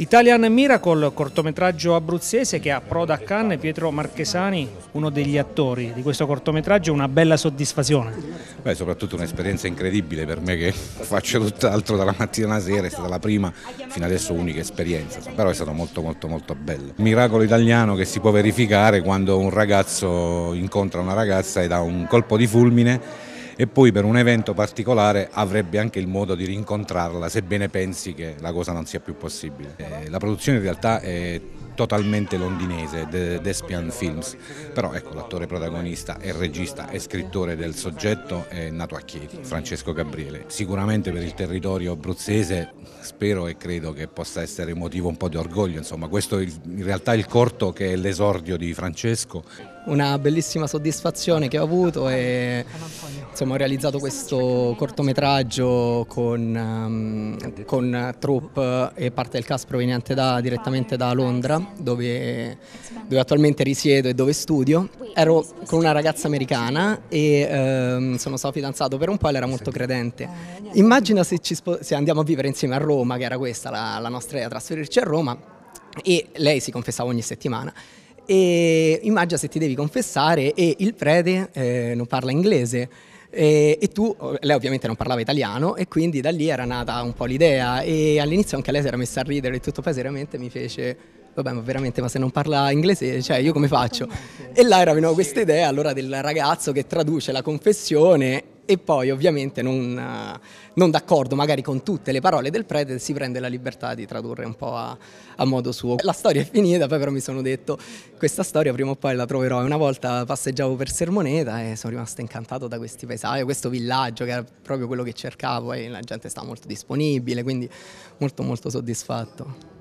Italian Miracle, cortometraggio abruzzese che ha Proda a Cannes, Pietro Marchesani, uno degli attori di questo cortometraggio, una bella soddisfazione. Beh, soprattutto un'esperienza incredibile per me che faccio tutt'altro dalla mattina alla sera, è stata la prima, fino adesso unica esperienza, però è stato molto molto molto bello. Miracolo italiano che si può verificare quando un ragazzo incontra una ragazza e dà un colpo di fulmine e poi per un evento particolare avrebbe anche il modo di rincontrarla sebbene pensi che la cosa non sia più possibile. Eh, la produzione in realtà è totalmente londinese, Despian Films, però ecco l'attore protagonista è regista e scrittore del soggetto è nato a Chieti, Francesco Gabriele. Sicuramente per il territorio abruzzese spero e credo che possa essere motivo un po' di orgoglio, insomma questo è in realtà il corto che è l'esordio di Francesco. Una bellissima soddisfazione che ho avuto e insomma, ho realizzato questo cortometraggio con, um, con troupe e parte del cast proveniente da, direttamente da Londra dove, dove, attualmente risiedo e dove studio. Ero con una ragazza americana e um, sono stato fidanzato per un po' e lei era molto credente. Immagina se, se andiamo a vivere insieme a Roma, che era questa la, la nostra idea, trasferirci a Roma e lei si confessava ogni settimana e immagina se ti devi confessare e il prete eh, non parla inglese e, e, tu, lei ovviamente non parlava italiano e quindi da lì era nata un po' l'idea e all'inizio anche lei si era messa a ridere e tutto poi seriamente mi fece vabbè ma veramente ma se non parla inglese cioè io come faccio? E là era venuta questa idea allora del ragazzo che traduce la confessione e poi ovviamente non, non d'accordo magari con tutte le parole del prete si prende la libertà di tradurre un po' a, a, modo suo. La storia è finita, poi però mi sono detto questa storia prima o poi la troverò. Una volta passeggiavo per Sermoneta e sono rimasto incantato da questi paesaggi, questo villaggio che era proprio quello che cercavo e la gente stava molto disponibile, quindi molto molto soddisfatto.